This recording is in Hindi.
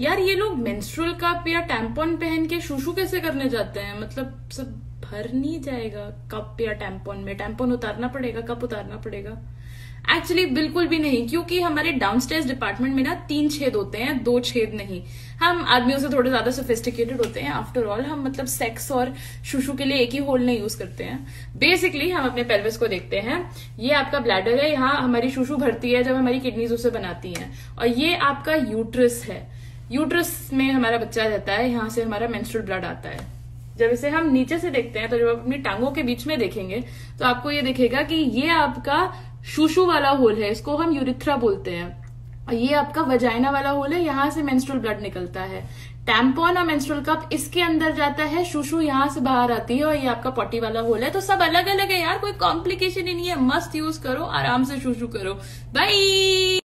यार, ये लोग मेंस्ट्रुअल कप या टैम्पॉन पहन के शूशू कैसे करने जाते हैं? मतलब सब भर नहीं जाएगा कप या टैम्पॉन में। टैम्पॉन उतारना पड़ेगा कप उतारना पड़ेगा। एक्चुअली बिल्कुल भी नहीं, क्योंकि हमारे डाउनस्टेज डिपार्टमेंट में ना तीन छेद होते हैं, दो छेद नहीं। हम आदमियों से थोड़े ज़्यादा सोफिस्टिकेटेड होते हैं। आफ्टर ऑल हम मतलब सेक्स और शुशु के लिए एक ही होल नहीं यूज़ करते हैं। बेसिकली हम अपने पेल्विस को देखते हैं। ये आपका ब्लैडर है, यहाँ हमारी शुशु भरती है जब हमारी किडनीज उसे बनाती हैं। और ये आपका यूट्रस है। यूट्रस में हमारा बच्चा रहता है, यहाँ से हमारा मेंस्ट्रुअल ब्लड आता है। जब इसे हम नीचे से देखते हैं तो जब आप अपनी टांगों के बीच में देखेंगे तो आपको ये दिखेगा कि ये आपका शूशु वाला होल है, इसको हम यूरिथ्रा बोलते हैं। और ये आपका वजाइना वाला होल है, यहाँ से मेंस्ट्रुअल ब्लड निकलता है। टैम्पॉन और मेंस्ट्रुअल कप इसके अंदर जाता है शूशु यहाँ से बाहर आती है, और ये आपका पॉटी वाला होल है। तो सब अलग अलग है यार, कोई कॉम्प्लिकेशन ही नहीं है, मस्त यूज़ करो, आराम से शूशु करो। बाई